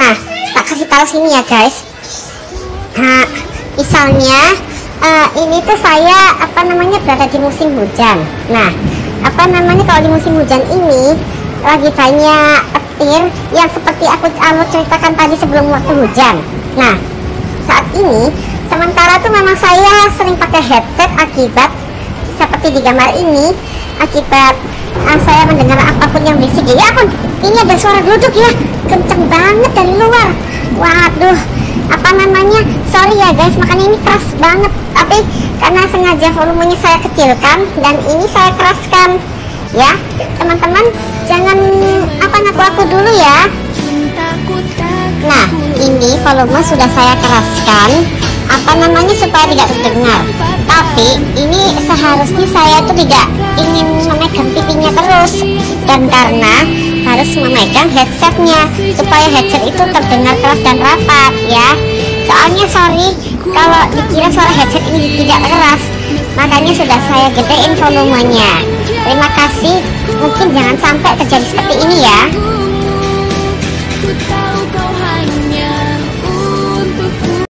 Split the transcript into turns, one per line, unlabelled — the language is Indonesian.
Nah, tak kasih tahu sini ya guys. Nah, misalnya uh, ini tuh saya apa namanya berada di musim hujan. Nah, apa namanya kalau di musim hujan ini lagi banyak petir yang seperti aku aku ceritakan tadi sebelum waktu hujan. Nah, saat ini sementara tuh memang saya sering pakai headset akibat seperti di gambar ini akibat uh, saya mendengar apa pun yang berisik ya pun ini ada suara duduk ya kenceng banget dari luar. Waduh apa namanya? Sorry ya guys makanya ini keras banget. Tapi karena sengaja volumenya saya kecilkan dan ini saya keraskan ya. Teman-teman jangan apa ngaku aku dulu ya. Nah ini volume sudah saya keraskan. Apa namanya supaya tidak terdengar. Tapi ini seharusnya saya tuh tidak ingin memegang pipinya terus. Dan karena harus memegang headsetnya supaya headset itu terdengar keras dan rapat ya. Soalnya sorry kalau dikira suara headset ini tidak keras makanya sudah saya gedein volumenya. Terima kasih. Mungkin jangan sampai terjadi seperti ini ya